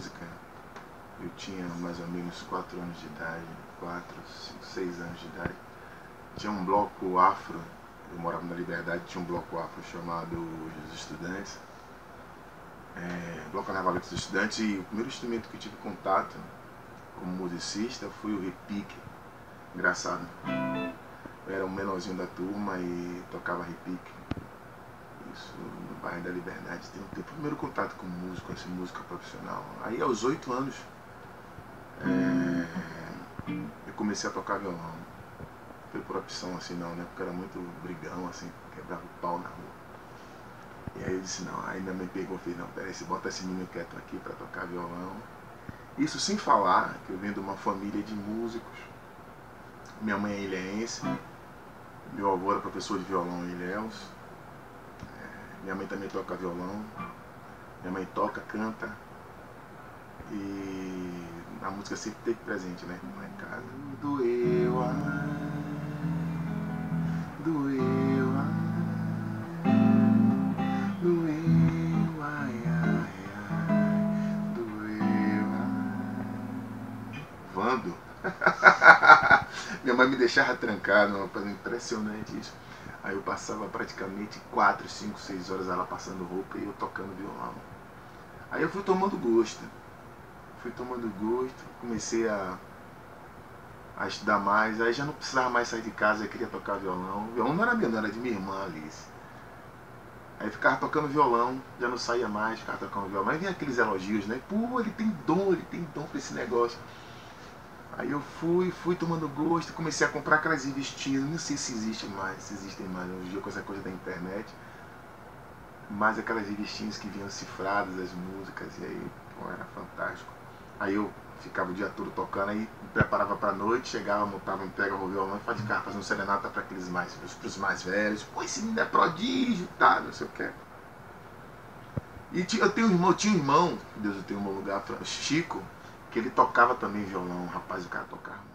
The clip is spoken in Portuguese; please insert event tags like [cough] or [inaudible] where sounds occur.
música, eu tinha mais ou menos 4 anos de idade, 4, 5, 6 anos de idade. Tinha um bloco afro, eu morava na Liberdade, tinha um bloco afro chamado Os Estudantes. É, bloco Carnaval dos Estudantes, e o primeiro instrumento que eu tive contato como musicista foi o repique. Engraçado. Eu era o menorzinho da turma e tocava repique da Liberdade. Tem o primeiro contato com músico, esse música profissional. Aí aos oito anos é, eu comecei a tocar violão. Foi por opção assim não, né? Porque era muito brigão, assim, quebrava o pau na rua. E aí eu disse, não, aí minha mãe pegou e fez, não, peraí, você bota esse menino quieto aqui para tocar violão. Isso sem falar que eu venho de uma família de músicos. Minha mãe é ilhéense, meu avô era professor de violão em Ilhéus. Minha mãe também toca violão. Minha mãe toca, canta. E a música sempre teve presente, né? Lá em casa. Doeu, ai, doeu, ai, doeu, ai, ai, ai, doeu, ai. Vando? [laughs] Minha mãe me deixava trancado, coisa impressionante isso. Aí eu passava praticamente 4, 5, 6 horas ela passando roupa e eu tocando violão. Aí eu fui tomando gosto fui tomando gosto, comecei a, a estudar mais, aí já não precisava mais sair de casa, eu queria tocar violão. O violão não era meu, não era de minha irmã Alice. Aí ficava tocando violão, já não saía mais, ficava tocando violão. Aí vinha aqueles elogios, né? Pô, ele tem dom, ele tem dom pra esse negócio. Aí eu fui, fui tomando gosto, comecei a comprar aquelas revistinhas, não sei se existe mais, se existem mais hoje em dia com essa coisa da internet. Mas aquelas revistinhas que vinham cifradas as músicas, e aí, pô, era fantástico. Aí eu ficava o dia todo tocando, aí me preparava pra noite, chegava, montava, pegava o violão e fazia fazendo serenata para aqueles mais, pros mais velhos. Pô, esse menino é prodígio, tá, não sei o que. E eu tenho um irmão, eu tinha um irmão, Deus eu tenho um lugar, Chico, que ele tocava também violão, rapaz, o cara tocava